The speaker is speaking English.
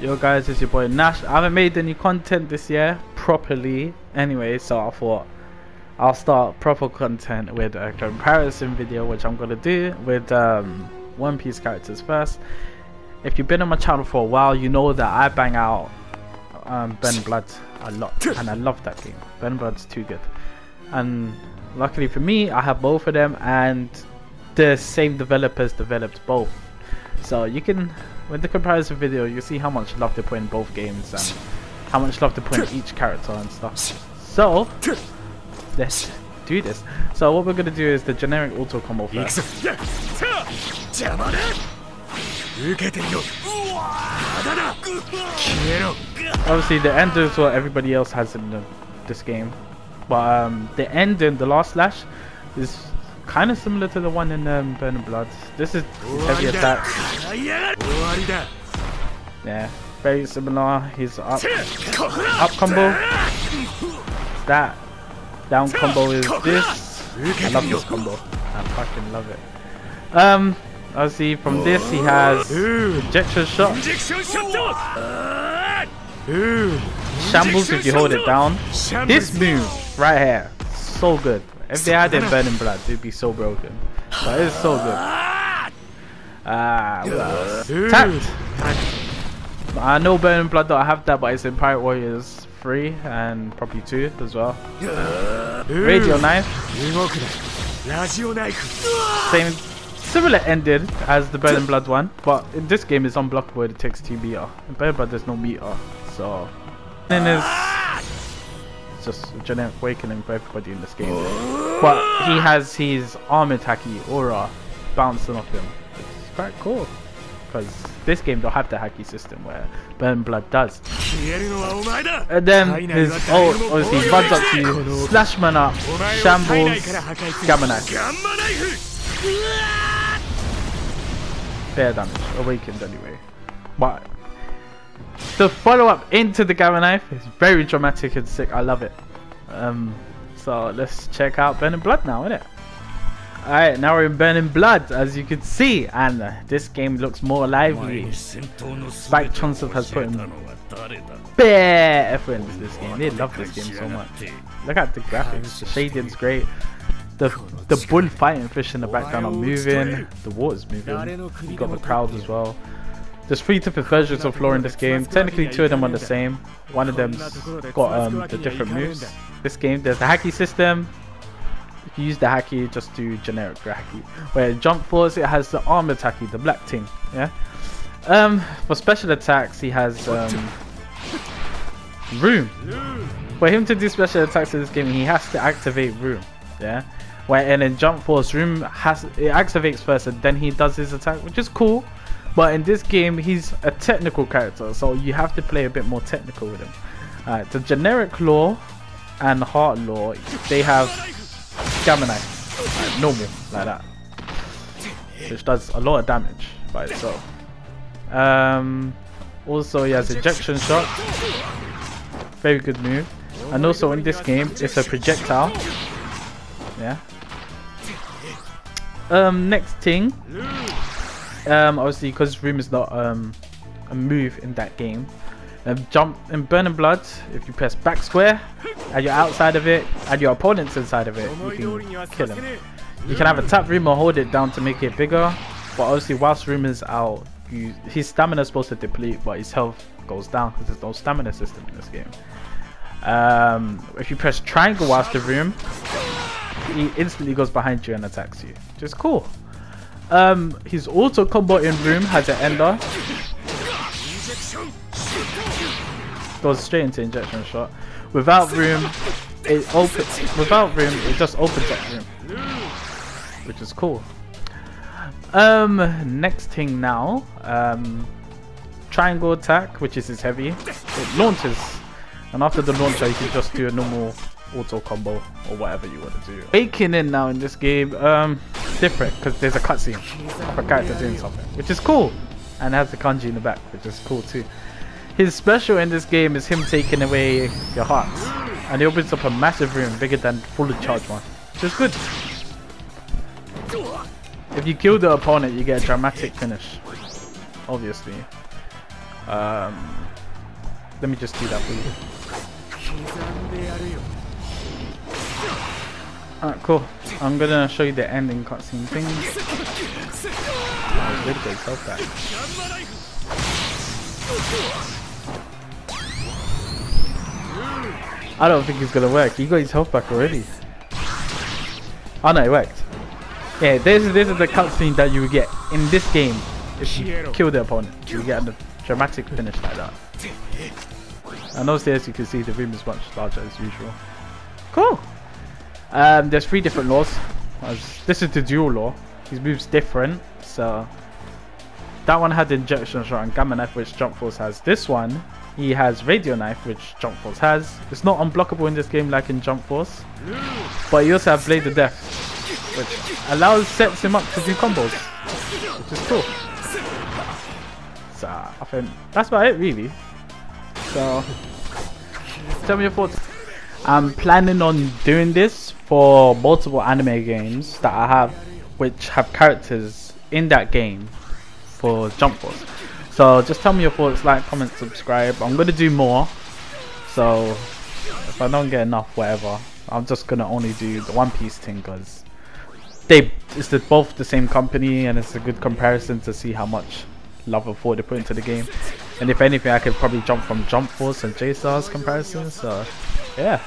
Yo guys, it's your boy Nash. I haven't made any content this year properly anyway, so I thought I'll start proper content with a comparison video which I'm gonna do with um, One Piece characters first. If you've been on my channel for a while, you know that I bang out um, Burning Blood a lot and I love that game. Ben Blood's too good. And luckily for me, I have both of them and the same developers developed both. So you can, with the comparison video, you see how much love they put in both games and how much love they put in each character and stuff. So, let's do this. So what we're going to do is the generic auto combo first. Obviously the end is what everybody else has in the, this game. But um, the end in the last slash is kind of similar to the one in um, Burning Blood. This is heavy attack. Yeah, very similar. His up, up combo. That down combo is this. I love this combo. I fucking love it. Um, obviously from this he has injection shot. Shambles if you hold it down. This move right here, so good. If they had it in Burning Blood, it'd be so broken. But it's so good. Ah, well. Takt! I know Burning Blood don't have that, but it's in Pirate Warriors 3 and probably 2 as well. Radio Knife. Same, similar ended as the Burning Blood one, but in this game it's unblockable, it takes 2 meter. In Burning Blood there's no meter, so... Then there's just a generic awakening for everybody in this game. Oh. But he has his arm attacky aura bouncing off him. It's quite cool. Because this game don't have the Haki system where Burn Blood does. And then his oh obviously runs up to you, slash man up, shambles, gamma knife. Fair damage, awakened anyway. But the follow up into the gamma knife is very dramatic and sick. I love it. Um, so let's check out Burning Blood now, innit? Alright, now we're in Burning Blood, as you can see, and uh, this game looks more lively. Spike Chunsoft has put in bare effort into this game. They love this game so much. Look at the graphics, the shading's great. The the bull fighting fish in the background are moving, the water's moving. You got the crowd as well. There's three different versions of Law in this game. Technically, two of them are the same. One of them's got um, the different moves. This game, there's the Haki system. If you use the Haki, just do generic Haki. Where Jump Force, it has the armor Haki, the black thing. Yeah. Um, for special attacks, he has um, Room. For him to do special attacks in this game, he has to activate Room. Yeah. Where and in Jump Force, Room has it activates first, and then he does his attack, which is cool. But in this game, he's a technical character, so you have to play a bit more technical with him. Alright, the generic Law and heart Law, they have Gamma like normal, like that. Which does a lot of damage by itself. Um, also, he has Ejection Shot. Very good move. And also in this game, it's a projectile. Yeah. Um, next thing um, obviously because room is not um, a move in that game. Um, jump in Burning Blood, if you press back square and you're outside of it and your opponent's inside of it, you can kill him. You can have a tap room or hold it down to make it bigger, but obviously whilst room is out, you, his stamina is supposed to deplete, but his health goes down because there's no stamina system in this game. Um, if you press triangle whilst the room, he instantly goes behind you and attacks you, is cool. Um, his auto combo in room has an ender. Goes straight into injection shot. Without room, it opens. Without room, it just opens up room, which is cool. Um, next thing now, um, triangle attack, which is his heavy. It launches, and after the launcher, you can just do a normal auto combo or whatever you want to do. Baking in now in this game, um, different because there's a cutscene of a character doing something, which is cool, and has the kanji in the back, which is cool too. His special in this game is him taking away your hearts, and he opens up a massive room bigger than fully charged one, which is good. If you kill the opponent, you get a dramatic finish, obviously. Um, let me just do that for you. Alright, cool. I'm gonna show you the ending cutscene thing. Really good self back. I don't think it's gonna work. He got his health back already. Oh no, it worked. Yeah, this is this is the cutscene that you get in this game if you kill the opponent. You get a dramatic finish like that. And obviously, as you can see the room is much larger as usual. Cool. Um, there's three different laws. This is the dual law. His moves different, so that one had injection shot and gamma knife, which Jump Force has. This one, he has radio knife, which Jump Force has. It's not unblockable in this game like in Jump Force, but he also has Blade of Death, which allows sets him up to do combos, which is cool. So I think that's about it really. So tell me your thoughts. I'm planning on doing this for multiple anime games that I have, which have characters in that game for Jump Force. So just tell me your thoughts, like, comment, subscribe. I'm gonna do more. So if I don't get enough, whatever, I'm just gonna only do the One Piece thing because they it's the, both the same company and it's a good comparison to see how much love and thought they put into the game. And if anything, I could probably jump from Jump Force and J-Stars comparison. So yeah.